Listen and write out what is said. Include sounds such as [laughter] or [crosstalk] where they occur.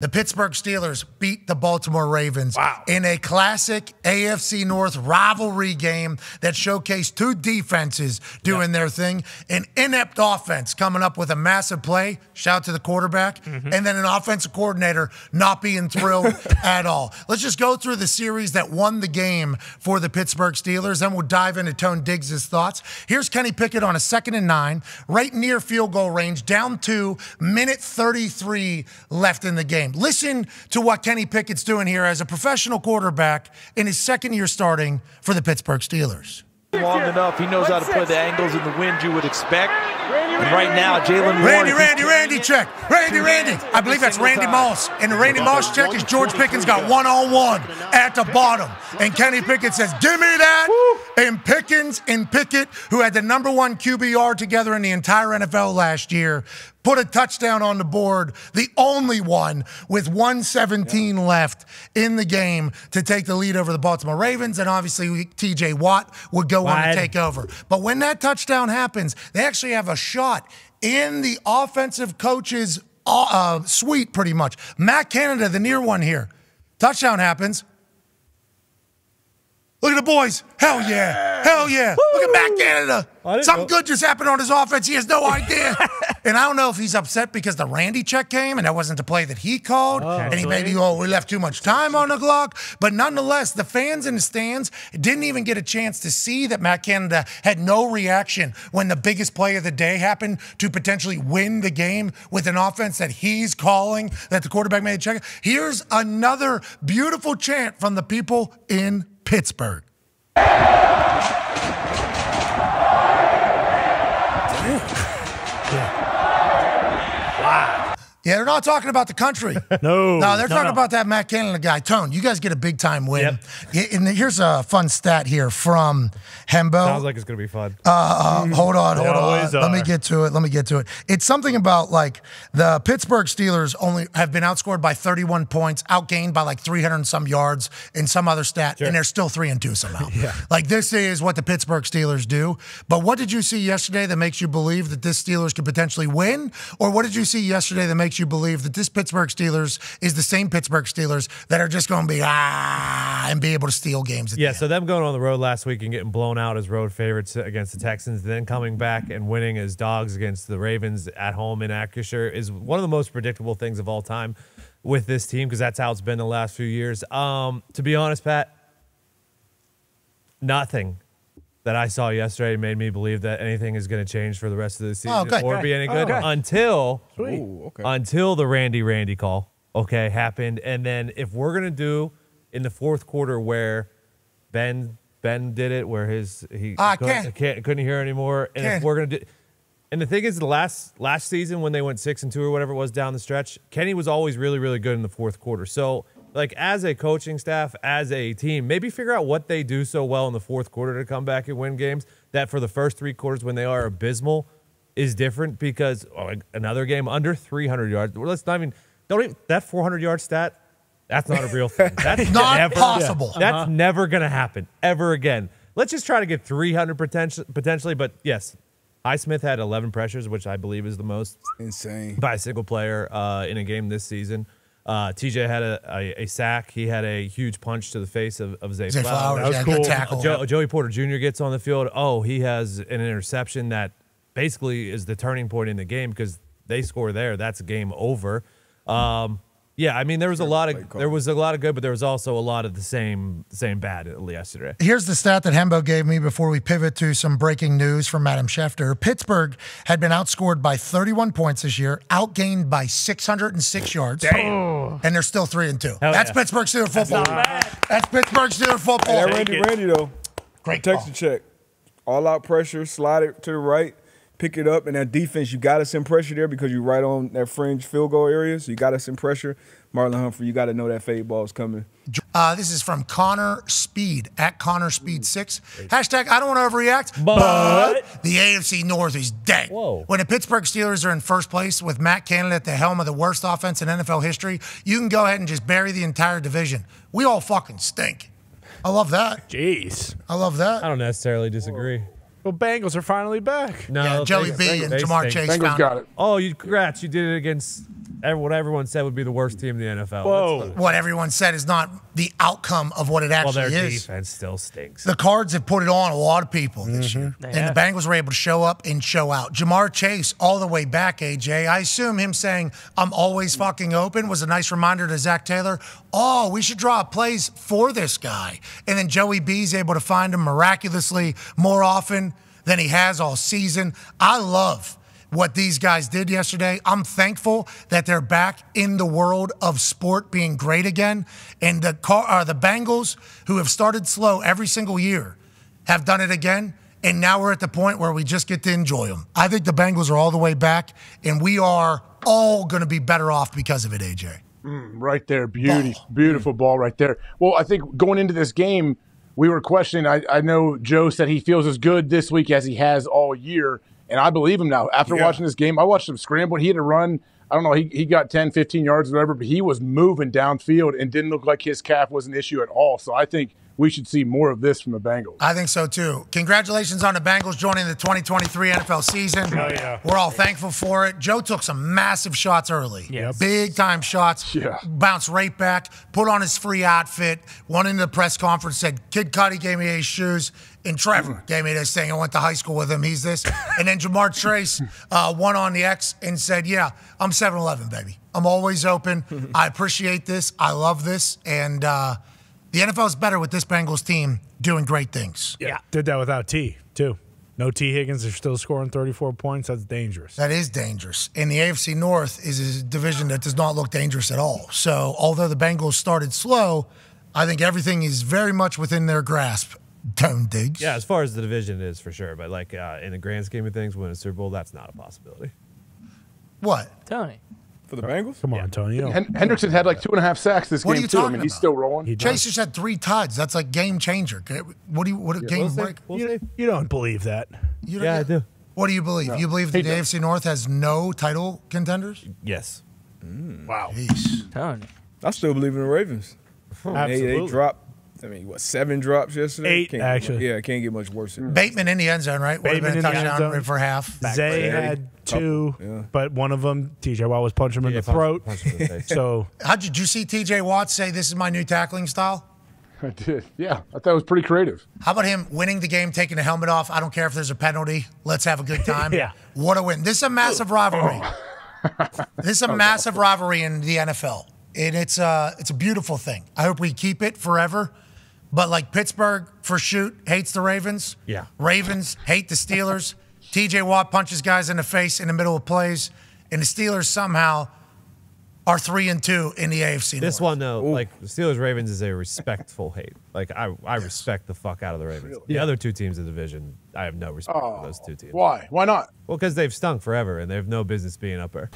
The Pittsburgh Steelers beat the Baltimore Ravens in a classic AFC North rivalry game that showcased two defenses doing their thing. An inept offense coming up with a massive play, shout out to the quarterback, Mm-hmm. and then an offensive coordinator not being thrilled [laughs] at all. Let's just go through the series that won the game for the Pittsburgh Steelers, then we'll dive into Tone Diggs' thoughts. Here's Kenny Pickett on a second and nine, right near field goal range, down to minute 33 left in the game. Listen to what Kenny Pickett's doing here as a professional quarterback in his second year starting for the Pittsburgh Steelers. long enough. He knows how to play the angles in the wind you would expect. And right now, Jalen Randy, Randy, Randy, check. Randy, Randy. I believe that's Randy Moss. And the Randy Moss check is George Pickens got one on one at the bottom. And Kenny Pickett says, Give me that. And Pickens and Pickett, who had the number one QBR together in the entire NFL last year, put a touchdown on the board, the only one with 117 left in the game to take the lead over the Baltimore Ravens. And obviously, TJ Watt would go on to take over. But when that touchdown happens, they actually have a shot in the offensive coach's uh, uh, suite, pretty much. Matt Canada, the near one here. Touchdown happens. Look at the boys. Hell yeah. Hell yeah. Look at Matt Canada. Something know- good just happened on his offense. He has no idea. [laughs] and I don't know if he's upset because the Randy check came and that wasn't the play that he called. and he maybe, oh, we left too much time on the clock. But nonetheless, the fans in the stands didn't even get a chance to see that Matt Canada had no reaction when the biggest play of the day happened to potentially win the game with an offense that he's calling, that the quarterback made a check. Here's another beautiful chant from the people in Pittsburgh. Yeah, they're not talking about the country. [laughs] No. No, they're No, talking no. about that Matt Canada guy. Tone, you guys get a big time win. Yep. And here's a fun stat here from Hembo. Sounds like it's gonna be fun. Uh, hold on, hold on. always Let me get to it. Let me get to it. It's something about like the Pittsburgh Steelers only have been outscored by 31 points, outgained by like 300 and some yards in some other stat, and they're still three and two somehow. [laughs] yeah. Like this is what the Pittsburgh Steelers do. But what did you see yesterday that makes you believe that this Steelers could potentially win? Or what did you see yesterday that makes you believe that this Pittsburgh Steelers is the same Pittsburgh Steelers that are just going to be ah and be able to steal games? at Yeah, so them going on the road last week and getting blown out as road favorites against the Texans, then coming back and winning as dogs against the Ravens at home in Acrisure is one of the most predictable things of all time with this team because that's how it's been the last few years. Um, to be honest, Pat, nothing that I saw yesterday made me believe that anything is going to change for the rest of the season Oh, good. or be any good until Ooh, okay. until the Randy Randy call, okay, happened. And then if we're gonna do in the fourth quarter where Ben Ben did it, where his he Ah, couldn't, can't. can't- couldn't hear anymore, and Can't. if we're gonna do. And the thing is, the last last season when they went six and two or whatever it was down the stretch, Kenny was always really really good in the fourth quarter. So like as a coaching staff, as a team, maybe figure out what they do so well in the fourth quarter to come back and win games. That for the first three quarters when they are abysmal is different because oh, another game under 300 yards. Well, Let's not even don't even that 400 yard stat. That's not a real thing. [laughs] That's Not never, possible. That's never gonna happen ever again. Let's just try to get 300 potential, potentially. But yes, Highsmith had 11 pressures, which I believe is the most Insane. by a single player uh, in a game this season. Uh, TJ had a, a, a sack. He had a huge punch to the face of, of Zay, Zay Flowers, That was cool. tackle. Jo- Joey Porter Jr. gets on the field. Oh, he has an interception that basically is the turning point in the game because they score there. That's game over. Um, yeah, I mean there was a lot of there was a lot of good, but there was also a lot of the same same bad yesterday. Here's the stat that Hembo gave me before we pivot to some breaking news from Adam Schefter. Pittsburgh had been outscored by 31 points this year, outgained by 606 yards. Oh. And they're still 3 and 2. Hell That's yeah. Pittsburgh Steelers football. That's Pittsburgh Steelers football. Hey, Randy, Randy though. Great Protection call. check. All out pressure, slide it to the right, pick it up, and that defense, you got to send pressure there because you're right on that fringe field goal area. So you got to send pressure. Marlon Humphrey, you got to know that fade ball is coming. Uh, this is from Connor Speed at Connor Speed six. Hashtag I don't want to overreact, but, the AFC North is dead. Whoa. When the Pittsburgh Steelers are in first place with Matt Canada at the helm of the worst offense in NFL history, you can go ahead and just bury the entire division. We all fucking stink. I love that. Jeez. I love that. I don't necessarily disagree. Well, Bengals are finally back. No, Yeah, Joey they- B and Ja'Marr stink. Chase Bengals found got it. Oh, you congrats! You did it against every- what everyone said would be the worst team in the NFL. Whoa. What everyone said is not the outcome of what it actually is. Well, their is. defense still stinks. The Cards have put it on a lot of people this mm-hmm. year. They And have. the Bengals were able to show up and show out. Ja'Marr Chase, all the way back, AJ. I assume him saying, I'm always fucking open was a nice reminder to Zac Taylor. Oh, we should draw up plays for this guy. And then Joey B's able to find him miraculously more often than he has all season. I love what these guys did yesterday. I'm thankful that they're back in the world of sport being great again. And the car, uh, the Bengals, who have started slow every single year, have done it again. And now we're at the point where we just get to enjoy them. I think the Bengals are all the way back, and we are all going to be better off because of it, AJ. Right there, beauty, beautiful ball right there. Well, I think going into this game, we were questioning. I, I know Joe said he feels as good this week as he has all year, and I believe him now. After Yeah. watching this game, I watched him scramble. He had to run. I don't know. He, he got 10, 15 yards, or whatever, but he was moving downfield and didn't look like his calf was an issue at all. So I think we should see more of this from the Bengals. I think so too. Congratulations on the Bengals joining the 2023 NFL season. Oh, yeah. We're all thankful for it. Joe took some massive shots early. Yes. Big time shots. Yeah. Bounced right back, put on his free outfit, went into the press conference, said, Kid Cudi gave me his shoes, and Trevor gave me this thing. I went to high school with him. He's this. And then Ja'Marr Trace [laughs] uh, went on the X and said, Yeah, I'm 7 Eleven, baby. I'm always open. [laughs] I appreciate this. I love this. And uh, the NFL's better with this Bengals team doing great things. Yeah. Did that without Tee, too. No Tee Higgins. They're still scoring 34 points. That's dangerous. That is dangerous. And the AFC North is a division that does not look dangerous at all. So, although the Bengals started slow, I think everything is very much within their grasp. Don't dig. yeah, as far as the division is for sure, but like uh, in the grand scheme of things, winning a Super Bowl, that's not a possibility. What? Tony. For the Bengals? Come on, Tony. You Hen- Hendrickson had like two and a half sacks this What are game you too. I talking mean, he's about? still rolling. he. Chase just had three tuds. That's like game changer. What do you? What a game we'll break? We'll you, see. you don't believe that. You don't Yeah, I do. What do you believe? You believe that the AFC North has no title contenders? Yes. Wow. Jeez. Tony. I still believe in the Ravens. They, Absolutely. they dropped, I mean, what, seven drops yesterday? Eight, Can't actually. much- yeah, it can't get much worse than. Bateman in the end zone, right? Would have been a Bateman in the end zone. for half. Zay Back- had two, Yeah. but one of them, TJ Watt was punching him in the punch- throat. punch him in the face. So How did you see TJ Watt say this is my new tackling style? [laughs] I did. Yeah, I thought it was pretty creative. How about him winning the game, taking the helmet off? I don't care if there's a penalty. Let's have a good [laughs] time. Yeah. What a win. This is a massive rivalry. Oh. [laughs] this is a massive rivalry in the NFL. And it's a, it's a beautiful thing. I hope we keep it forever. But like Pittsburgh for shoot hates the Ravens. Yeah. Ravens hate the Steelers. [laughs] TJ Watt punches guys in the face in the middle of plays. And the Steelers somehow are three and two in the AFC. This North. one though, like the Steelers Ravens is a respectful hate. Like I, I respect the fuck out of the Ravens. The other two teams in the division, I have no respect for oh, those two teams. Why? Why not? Well, because they've stunk forever and they have no business being up there.